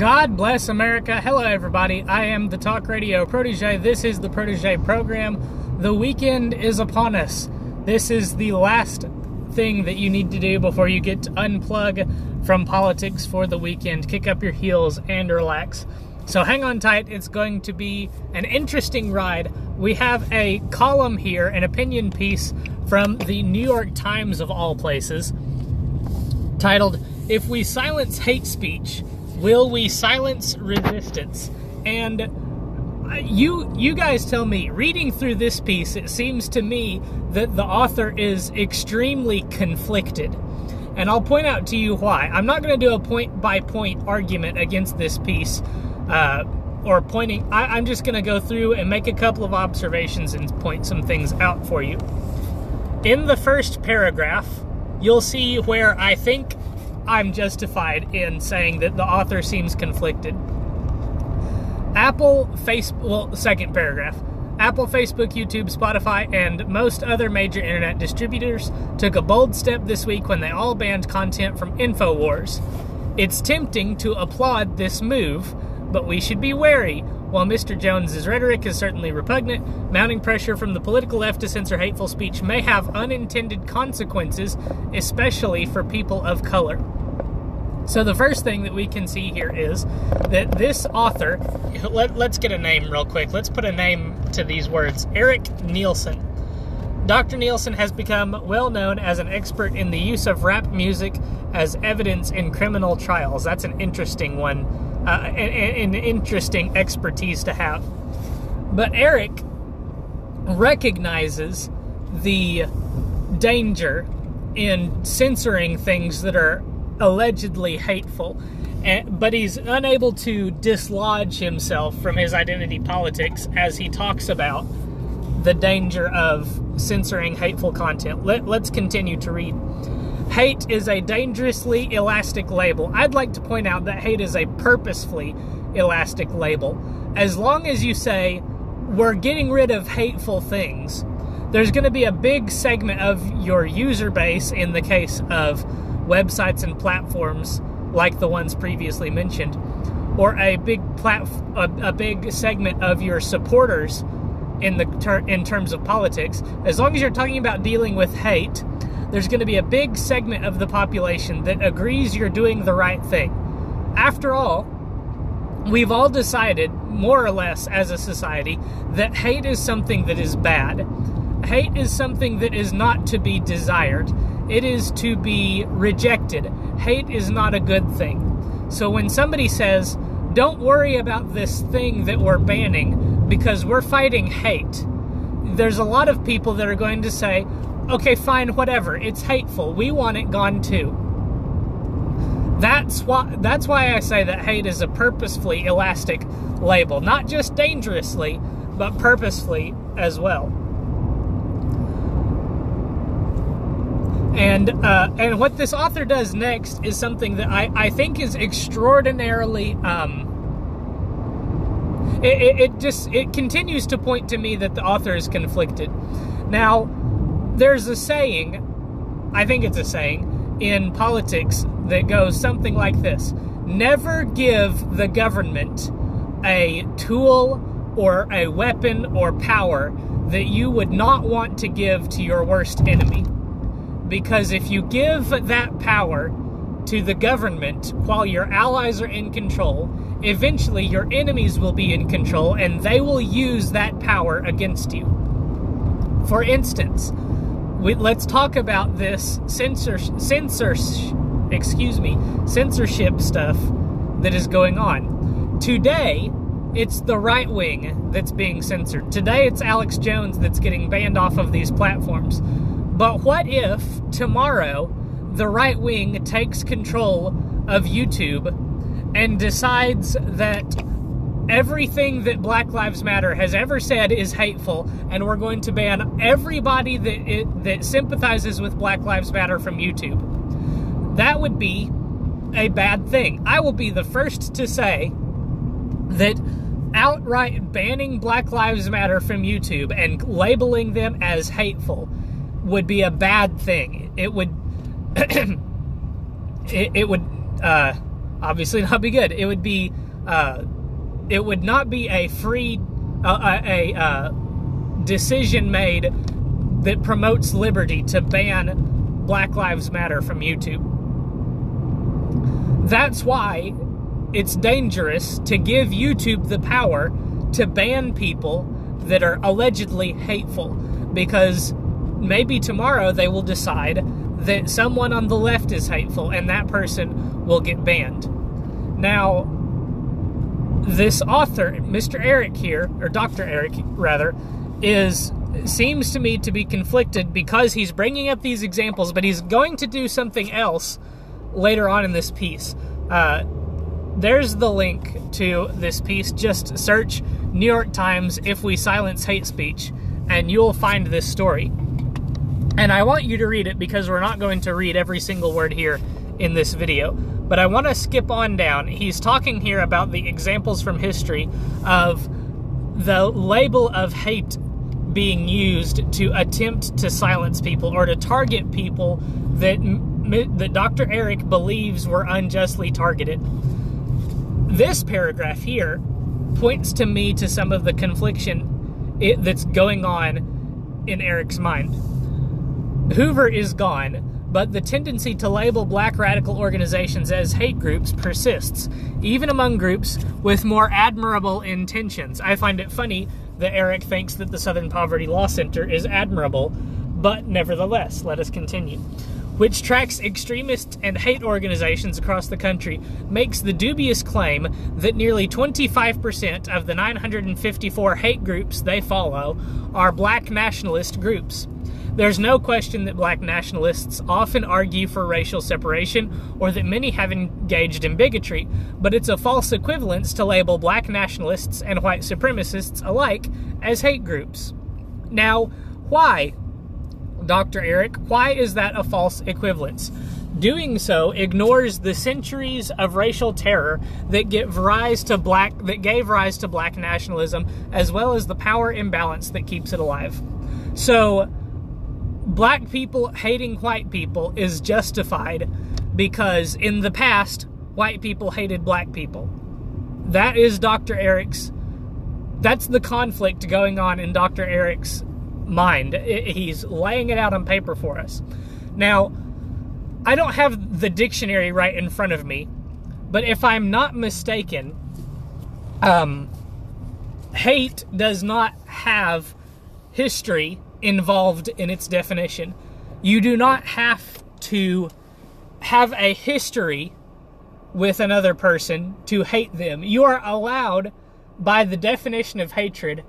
God bless America. Hello, everybody. I am the Talk Radio Protege. This is the Protege program. The weekend is upon us. This is the last thing that you need to do before you get to unplug from politics for the weekend. Kick up your heels and relax. So hang on tight. It's going to be an interesting ride. We have a column here, an opinion piece from the New York Times, of all places, titled, If We Silence Hate Speech, Will We Silence Resistance? And uh, you you guys tell me reading through this piece it seems to me that the author is extremely conflicted. And i'll point out to you why. I'm not going to do a point by point argument against this piece uh, or pointing I, i'm just going to go through and make a couple of observations and point some things out for you. In the first paragraph you'll see where i think i'm justified in saying that the author seems conflicted Apple, Facebook, well, second paragraph. Apple, Facebook, YouTube, Spotify, and most other major internet distributors took a bold step this week when they all banned content from InfoWars. It's tempting to applaud this move, but we should be wary. While Mr. Jones's rhetoric is certainly repugnant, mounting pressure from the political left to censor hateful speech may have unintended consequences, especially for people of color. So the first thing that we can see here is that this author, let, us get a name real quick. Let's put a name to these words. Erik Nielson. Dr. Nielson has become well known as an expert in the use of rap music as evidence in criminal trials. That's an interesting one, uh, an, interesting expertise to have. But Erik recognizes the danger in censoring things that are allegedly hateful, and, but he's unable to dislodge himself from his identity politics as he talks about the danger of censoring hateful content. Let, let's continue to read. Hate is a dangerously elastic label. I'd like to point out that hate is a purposefully elastic label. As long as you say, we're getting rid of hateful things, there's going to be a big segment of your user base, in the case of websites and platforms like the ones previously mentioned, or a big plat- a, a big segment of your supporters in the ter- in terms of politics, as long as you're talking about dealing with hate, there's going to be a big segment of the population that agrees you're doing the right thing. After all, we've all decided, more or less as a society, that hate is something that is bad. Hate is something that is not to be desired it is to be rejected. Hate is not a good thing. So when somebody says, don't worry about this thing that we're banning because we're fighting hate, there's a lot of people that are going to say, okay, fine, whatever, it's hateful. We want it gone too. That's why that's why I say that hate is a purposefully elastic label, not just dangerously, but purposefully as well. And uh, and what this author does next is something that I, I think is extraordinarily um, it, it, it just it continues to point to me that the author is conflicted. Now, there's a saying, I think it's a saying in politics that goes something like this: Never give the government a tool or a weapon or power that you would not want to give to your worst enemy. Because if you give that power to the government while your allies are in control, eventually your enemies will be in control and they will use that power against you. For instance, we, let's talk about this censor, censor, excuse me, censorship stuff that is going on. Today, it's the right wing that's being censored. Today, it's Alex Jones that's getting banned off of these platforms. But what if tomorrow the right wing takes control of YouTube and decides that everything that Black Lives Matter has ever said is hateful, and we're going to ban everybody that it, that sympathizes with Black Lives Matter from YouTube. That would be a bad thing. I will be the first to say that outright banning Black Lives Matter from YouTube and labeling them as hateful would be a bad thing. It would it, it would uh, obviously not be good. It would be, uh, it would not be a free, uh, a, a uh, decision made that promotes liberty to ban Black Lives Matter from YouTube. That's why it's dangerous to give YouTube the power to ban people that are allegedly hateful because maybe tomorrow they will decide that someone on the left is hateful and that person will get banned. Now, this author, Mr. Erik here, or Dr. Erik rather, is seems to me to be conflicted because he's bringing up these examples, but he's going to do something else later on in this piece. Uh, there's the link to this piece. Just search New York Times if we silence hate speech, and you'll find this story. And I want you to read it because we're not going to read every single word here in this video. But I want to skip on down. He's talking here about the examples from history of the label of hate being used to attempt to silence people or to target people that that Dr. Erik believes were unjustly targeted. This paragraph here points to me to some of the confliction it, that's going on in Erik's mind. Hoover is gone, but the tendency to label black radical organizations as hate groups persists, even among groups with more admirable intentions. I find it funny that Erik thinks that the Southern Poverty Law Center is admirable, but nevertheless, let us continue. Which tracks extremist and hate organizations across the country, makes the dubious claim that nearly 25% of the 954 hate groups they follow are black nationalist groups. There's no question that black nationalists often argue for racial separation or that many have engaged in bigotry, but it's a false equivalence to label black nationalists and white supremacists alike as hate groups. Now, why, Dr. Erik, why is that a false equivalence? Doing so ignores the centuries of racial terror that give rise to black that gave rise to black nationalism as well as the power imbalance that keeps it alive. So, black people hating white people is justified because in the past, white people hated black people. That is Dr. Erik's, that's the conflict going on in Dr. Erik's mind. He's laying it out on paper for us. Now, I don't have the dictionary right in front of me, but if I'm not mistaken, um, hate does not have history involved in its definition. You do not have to have a history with another person to hate them. You are allowed, by the definition of hatred,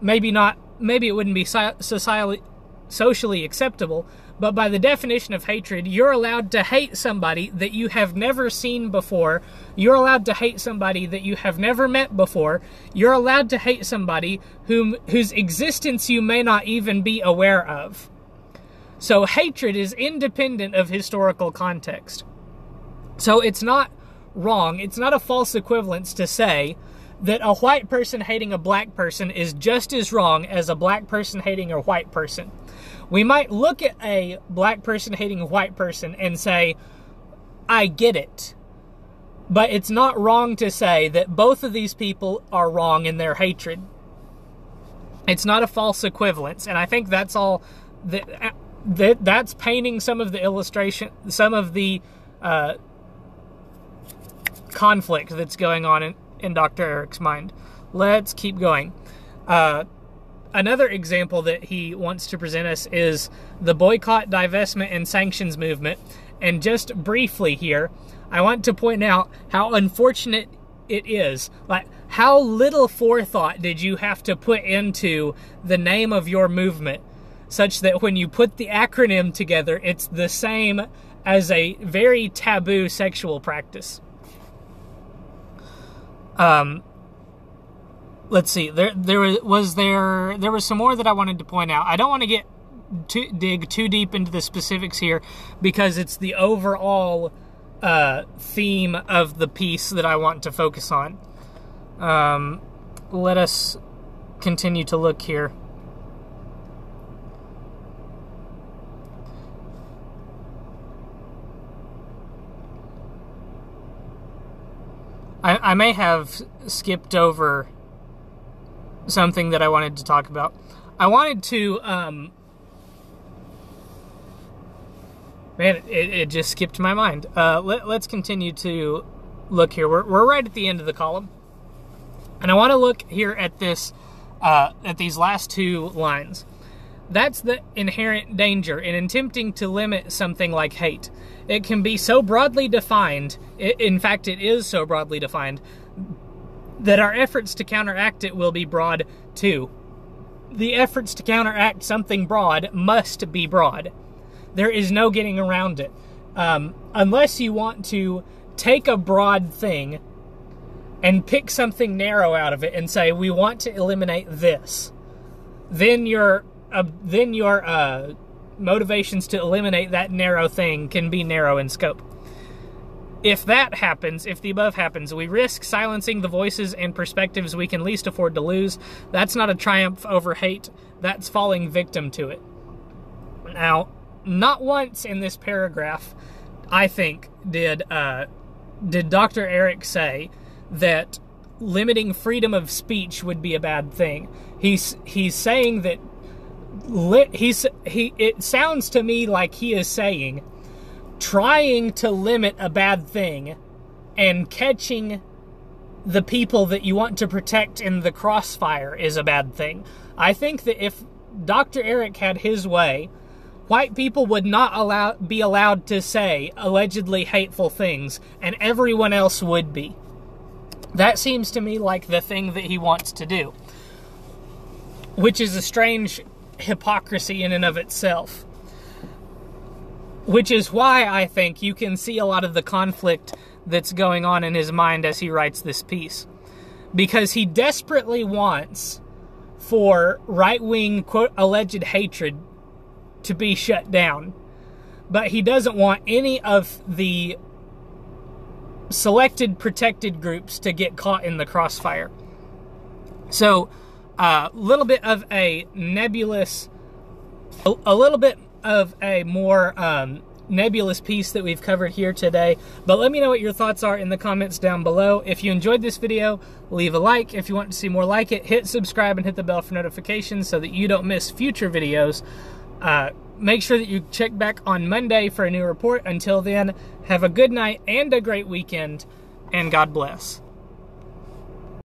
maybe not, maybe it wouldn't be socially, socially acceptable, but by the definition of hatred, you're allowed to hate somebody that you have never seen before. You're allowed to hate somebody that you have never met before. You're allowed to hate somebody whom whose existence you may not even be aware of. So hatred is independent of historical context. So it's not wrong, it's not a false equivalence to say that a white person hating a black person is just as wrong as a black person hating a white person we might look at a black person hating a white person and say, I get it. But it's not wrong to say that both of these people are wrong in their hatred. It's not a false equivalence. And I think that's all that, that that's painting some of the illustration, some of the uh, conflict that's going on in, in Dr. Erik's mind. Let's keep going. Uh, another example that he wants to present us is the boycott, divestment, and sanctions movement. And just briefly here, I want to point out how unfortunate it is. Like, how little forethought did you have to put into the name of your movement, such that when you put the acronym together, it's the same as a very taboo sexual practice? Um, let's see. There there was there there was some more that I wanted to point out. I don't want to get to dig too deep into the specifics here because it's the overall uh, theme of the piece that I want to focus on. Um, let us continue to look here. I, I may have skipped over something that I wanted to talk about. I wanted to. Um, man, it, it just skipped my mind. Uh, let, let's continue to look here. We're, we're right at the end of the column. And I want to look here at this, uh, at these last two lines. That's the inherent danger in attempting to limit something like hate. It can be so broadly defined, in fact, it is so broadly defined, that our efforts to counteract it will be broad too. The efforts to counteract something broad must be broad. There is no getting around it. Um, unless you want to take a broad thing and pick something narrow out of it and say, we want to eliminate this, then your, uh, then your uh, motivations to eliminate that narrow thing can be narrow in scope. If that happens, if the above happens, we risk silencing the voices and perspectives we can least afford to lose. That's not a triumph over hate, that's falling victim to it. Now, not once in this paragraph, I think, did uh, did Dr. Erik say that limiting freedom of speech would be a bad thing. He's he's saying that he's he it sounds to me like he is saying trying to limit a bad thing and catching the people that you want to protect in the crossfire is a bad thing. I think that if Dr. Erik had his way, white people would not allow be allowed to say allegedly hateful things and everyone else would be. That seems to me like the thing that he wants to do. Which is a strange hypocrisy in and of itself. Which is why I think you can see a lot of the conflict that's going on in his mind as he writes this piece. Because he desperately wants for right wing alleged hatred to be shut down. But he doesn't want any of the selected protected groups to get caught in the crossfire. So, a uh, little bit of a nebulous, a, a little bit of a more um, nebulous piece that we've covered here today. But let me know what your thoughts are in the comments down below. If you enjoyed this video, leave a like. If you want to see more like it, hit subscribe and hit the bell for notifications so that you don't miss future videos. Uh, make sure that you check back on Monday for a new report. Until then, have a good night and a great weekend, and God bless.